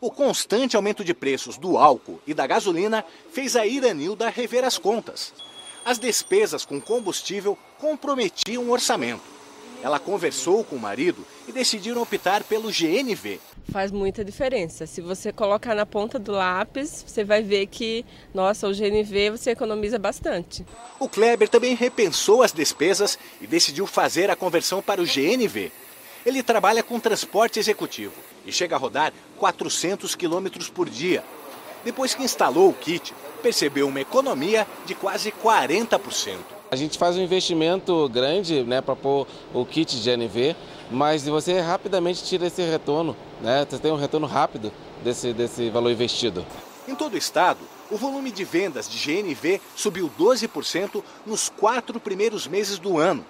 O constante aumento de preços do álcool e da gasolina fez a Iranilda rever as contas. As despesas com combustível comprometiam o orçamento. Ela conversou com o marido e decidiram optar pelo GNV. Faz muita diferença. Se você colocar na ponta do lápis, você vai ver que, nossa, o GNV você economiza bastante. O Kleber também repensou as despesas e decidiu fazer a conversão para o GNV. Ele trabalha com transporte executivo e chega a rodar 400 quilômetros por dia. Depois que instalou o kit, percebeu uma economia de quase 40%. A gente faz um investimento grande né, para pôr o kit de GNV, mas você rapidamente tira esse retorno, né? Você tem um retorno rápido desse, desse valor investido. Em todo o estado, o volume de vendas de GNV subiu 12% nos quatro primeiros meses do ano.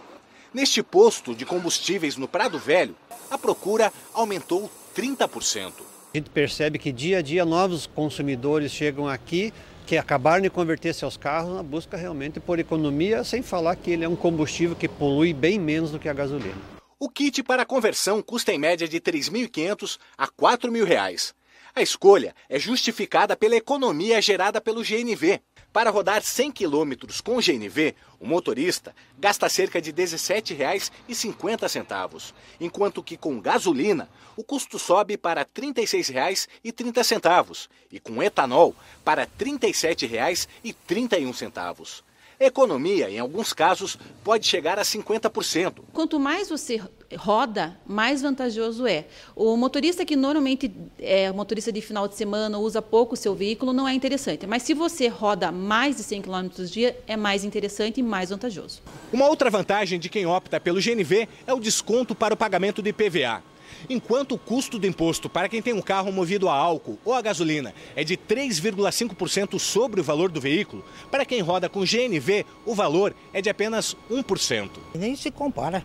Neste posto de combustíveis no Prado Velho, a procura aumentou 30%. A gente percebe que dia a dia novos consumidores chegam aqui que acabaram de converter seus carros na busca realmente por economia, sem falar que ele é um combustível que polui bem menos do que a gasolina. O kit para conversão custa em média de R$ 3.500 a R$ 4.000. A escolha é justificada pela economia gerada pelo GNV. Para rodar 100 km com GNV, o motorista gasta cerca de R$ 17,50, enquanto que com gasolina o custo sobe para R$ 36,30 e com etanol para R$ 37,31. Economia, em alguns casos, pode chegar a 50%. Quanto mais você roda, mais vantajoso é. O motorista que normalmente é motorista de final de semana, usa pouco o seu veículo, não é interessante. Mas se você roda mais de 100 km por dia, é mais interessante e mais vantajoso. Uma outra vantagem de quem opta pelo GNV é o desconto para o pagamento do IPVA. Enquanto o custo do imposto para quem tem um carro movido a álcool ou a gasolina é de 3,5% sobre o valor do veículo, para quem roda com GNV, o valor é de apenas 1%. Nem se compara.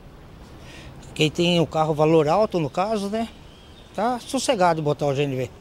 Quem tem o carro valor alto, no caso, né? Tá sossegado botar o GNV.